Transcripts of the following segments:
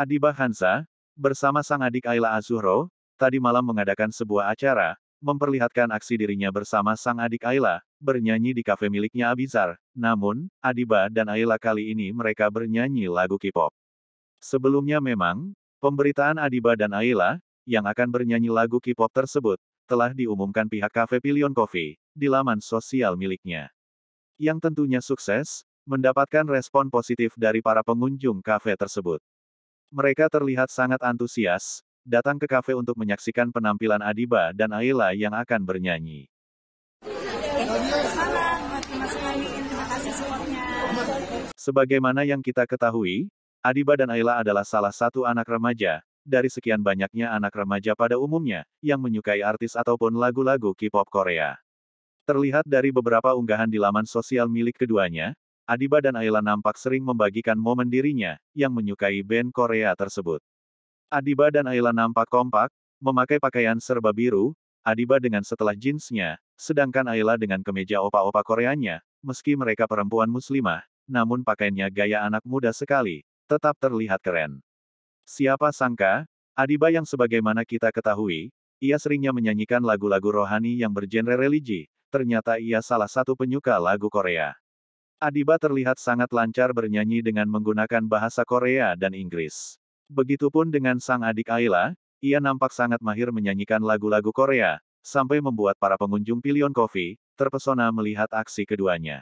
Adiba Hansa, bersama sang adik Ayla Azuhro, tadi malam mengadakan sebuah acara, memperlihatkan aksi dirinya bersama sang adik Ayla, bernyanyi di kafe miliknya Abizar. Namun, Adiba dan Ayla kali ini mereka bernyanyi lagu K-pop. Sebelumnya memang, pemberitaan Adiba dan Ayla, yang akan bernyanyi lagu K-pop tersebut, telah diumumkan pihak kafe Pilion Coffee, di laman sosial miliknya. Yang tentunya sukses, mendapatkan respon positif dari para pengunjung kafe tersebut. Mereka terlihat sangat antusias, datang ke kafe untuk menyaksikan penampilan Adiba dan Ayla yang akan bernyanyi. Sebagaimana yang kita ketahui, Adiba dan Ayla adalah salah satu anak remaja, dari sekian banyaknya anak remaja pada umumnya, yang menyukai artis ataupun lagu-lagu K-pop Korea. Terlihat dari beberapa unggahan di laman sosial milik keduanya, Adiba dan Ayla nampak sering membagikan momen dirinya, yang menyukai band Korea tersebut. Adiba dan Ayla nampak kompak, memakai pakaian serba biru, Adiba dengan setelah jeansnya, sedangkan Ayla dengan kemeja opa-opa Koreanya, meski mereka perempuan muslimah, namun pakaiannya gaya anak muda sekali, tetap terlihat keren. Siapa sangka, Adiba yang sebagaimana kita ketahui, ia seringnya menyanyikan lagu-lagu rohani yang bergenre religi, ternyata ia salah satu penyuka lagu Korea. Adiba terlihat sangat lancar bernyanyi dengan menggunakan bahasa Korea dan Inggris. Begitupun dengan sang adik Ayla, ia nampak sangat mahir menyanyikan lagu-lagu Korea, sampai membuat para pengunjung Pilion Coffee, terpesona melihat aksi keduanya.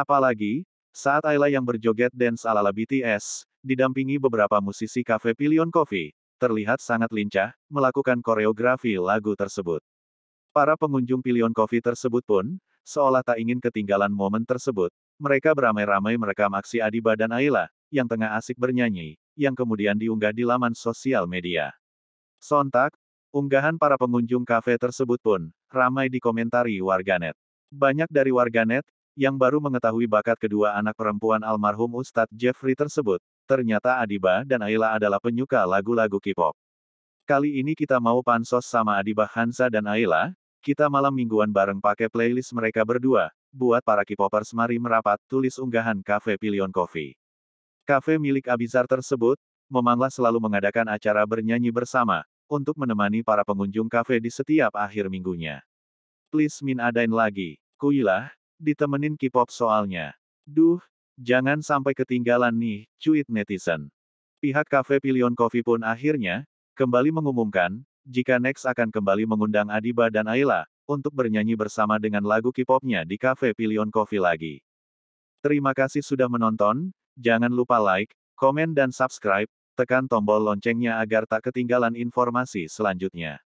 Apalagi, saat Ayla yang berjoget dance ala-ala BTS, didampingi beberapa musisi kafe Pilion Coffee, terlihat sangat lincah, melakukan koreografi lagu tersebut. Para pengunjung Pilion Coffee tersebut pun, seolah tak ingin ketinggalan momen tersebut, mereka beramai-ramai merekam aksi Adiba dan Ayla, yang tengah asik bernyanyi, yang kemudian diunggah di laman sosial media. Sontak, unggahan para pengunjung kafe tersebut pun, ramai dikomentari warganet. Banyak dari warganet, yang baru mengetahui bakat kedua anak perempuan almarhum Ustadz Jeffrey tersebut, ternyata Adiba dan Ayla adalah penyuka lagu-lagu K-pop. Kali ini kita mau pansos sama Adiba Hansa dan Ayla, kita malam mingguan bareng pakai playlist mereka berdua, buat para K-popers mari merapat, tulis unggahan Cafe Pilion Coffee. Cafe milik Abizar tersebut, memanglah selalu mengadakan acara bernyanyi bersama, untuk menemani para pengunjung kafe di setiap akhir minggunya. Please min adain lagi, kuilah, ditemenin K-pop soalnya. Duh, jangan sampai ketinggalan nih, cuit netizen. Pihak Cafe Pilion Coffee pun akhirnya, kembali mengumumkan, jika Next akan kembali mengundang Adiba dan Ayla, untuk bernyanyi bersama dengan lagu K-popnya di Cafe Pilion Coffee lagi. Terima kasih sudah menonton, jangan lupa like, komen dan subscribe, tekan tombol loncengnya agar tak ketinggalan informasi selanjutnya.